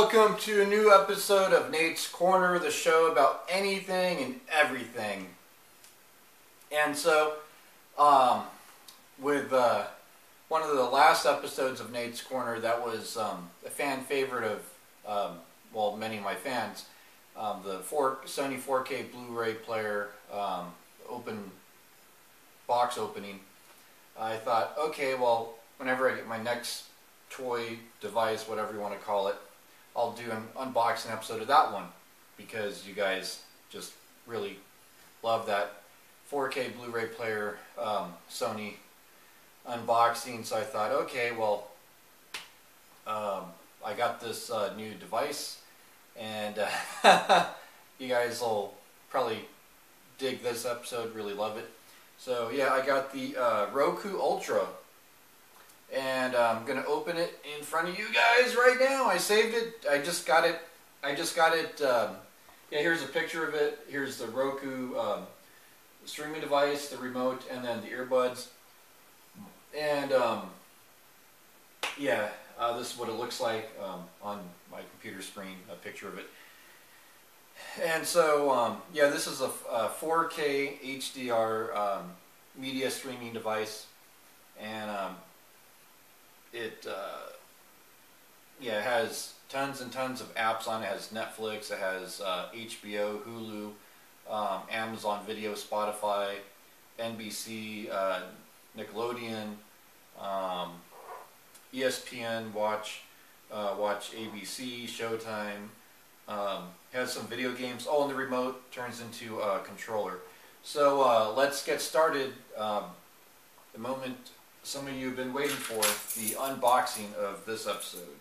welcome to a new episode of Nate's Corner, the show about anything and everything. And so, um, with uh, one of the last episodes of Nate's Corner, that was um, a fan favorite of, um, well, many of my fans, um, the four, Sony 4K Blu-ray player um, open box opening. I thought, okay, well, whenever I get my next toy, device, whatever you want to call it, I'll do an unboxing episode of that one because you guys just really love that 4K Blu-ray player um, Sony unboxing. So I thought, okay, well, um, I got this uh, new device, and uh, you guys will probably dig this episode, really love it. So yeah, I got the uh, Roku Ultra and I'm gonna open it in front of you guys right now. I saved it. I just got it. I just got it. Um, yeah, here's a picture of it. Here's the Roku um, streaming device, the remote, and then the earbuds. And um, yeah, uh, this is what it looks like um, on my computer screen. A picture of it. And so, um, yeah, this is a, a 4K HDR um, media streaming device, and it uh, yeah it has tons and tons of apps on it. has Netflix, it has uh, HBO, Hulu, um, Amazon Video, Spotify, NBC, uh, Nickelodeon, um, ESPN, Watch, uh, Watch ABC, Showtime. Um, has some video games. Oh, and the remote turns into a controller. So uh, let's get started. Um, the moment some of you have been waiting for the unboxing of this episode.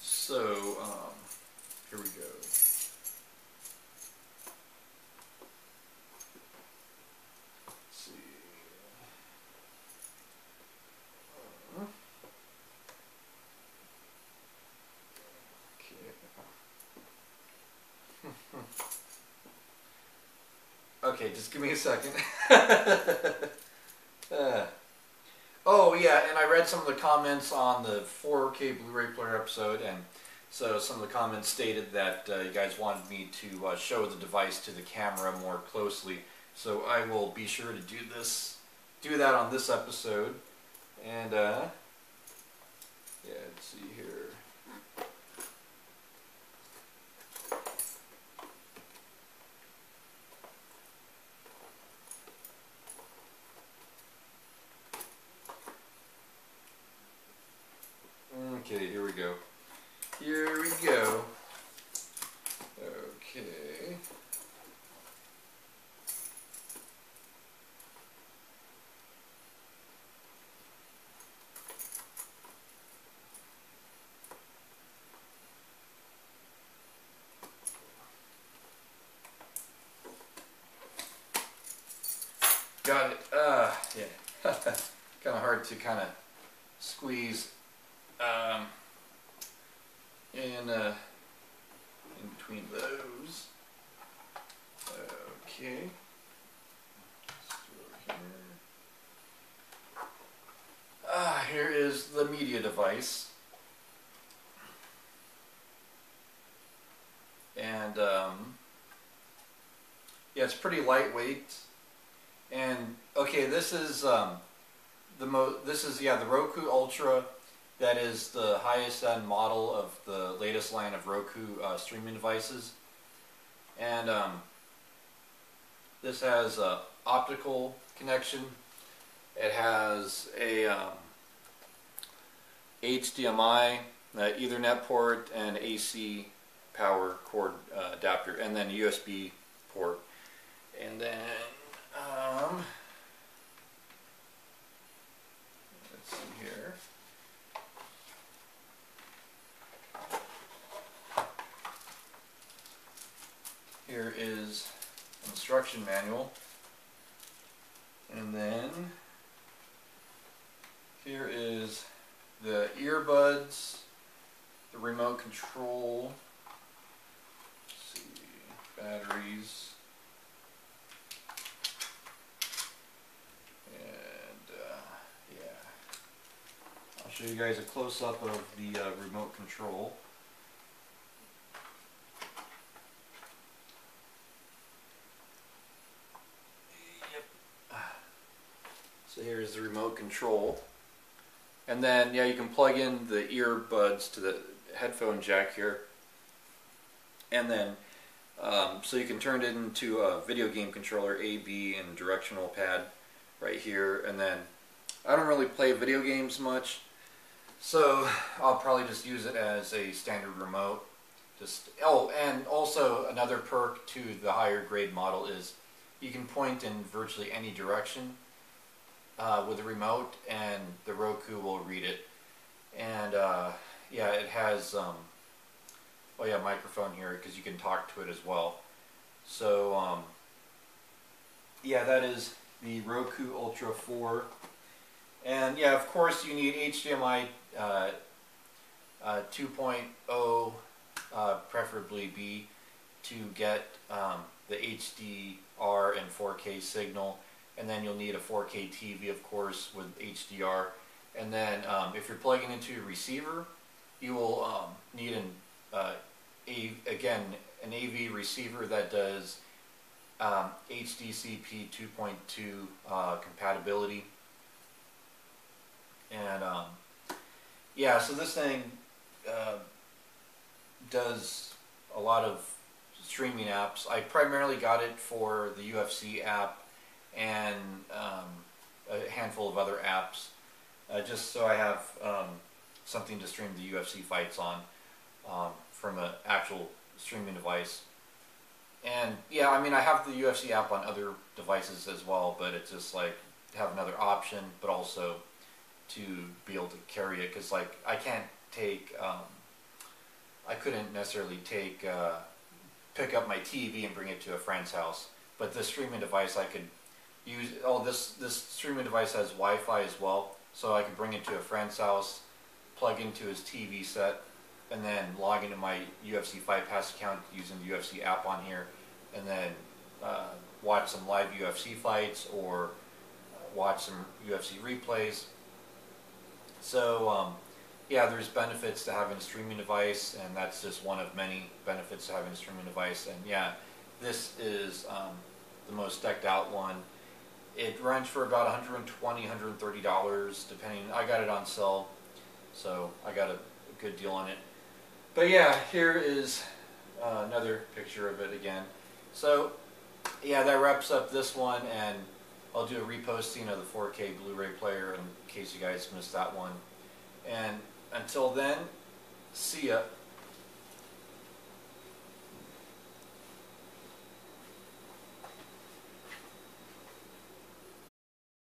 So, um, here we go. Okay, just give me a second. uh. Oh yeah, and I read some of the comments on the 4K Blu-ray player episode, and so some of the comments stated that uh, you guys wanted me to uh, show the device to the camera more closely. So I will be sure to do this, do that on this episode, and uh, yeah, let's see here. Okay, here we go. Here we go. Okay. Got it. Uh, yeah. kind of hard to kind of squeeze um, in, uh, in between those. Okay. Here. Ah, here is the media device. And, um, yeah, it's pretty lightweight. And, okay, this is, um, the mo this is, yeah, the Roku Ultra that is the highest end model of the line of Roku uh, streaming devices. And um, this has a optical connection. It has a um, HDMI, uh, Ethernet port, and AC power cord uh, adapter, and then USB port. And then um, Here is instruction manual. And then here is the earbuds, the remote control, see, batteries, and uh, yeah. I'll show you guys a close-up of the uh, remote control. Here's the remote control. And then, yeah, you can plug in the earbuds to the headphone jack here. And then, um, so you can turn it into a video game controller, A, B, and directional pad right here. And then, I don't really play video games much, so I'll probably just use it as a standard remote. Just Oh, and also another perk to the higher grade model is you can point in virtually any direction uh, with a remote and the Roku will read it. And uh, yeah, it has, um, oh yeah, microphone here because you can talk to it as well. So um, yeah, that is the Roku Ultra 4. And yeah, of course you need HDMI uh, uh, 2.0, uh, preferably B, to get um, the HDR and 4K signal and then you'll need a 4K TV of course with HDR and then um, if you're plugging into a receiver you will um, need an uh, a, again an AV receiver that does um, HDCP 2.2 uh, compatibility. And um, yeah so this thing uh, does a lot of streaming apps. I primarily got it for the UFC app and um, a handful of other apps, uh, just so I have um, something to stream the UFC fights on um, from an actual streaming device. And yeah, I mean, I have the UFC app on other devices as well, but it's just like have another option, but also to be able to carry it because like I can't take, um, I couldn't necessarily take, uh, pick up my TV and bring it to a friend's house, but the streaming device I could use oh this this streaming device has Wi-Fi as well so I can bring it to a friend's house plug into his TV set and then log into my UFC Fight Pass account using the UFC app on here and then uh, watch some live UFC fights or watch some UFC replays. So um, yeah there's benefits to having a streaming device and that's just one of many benefits to having a streaming device and yeah this is um, the most decked out one it runs for about 120 $130 depending. I got it on sale, so I got a, a good deal on it. But yeah, here is uh, another picture of it again. So yeah, that wraps up this one, and I'll do a reposting of the 4K Blu-ray player in case you guys missed that one. And until then, see ya.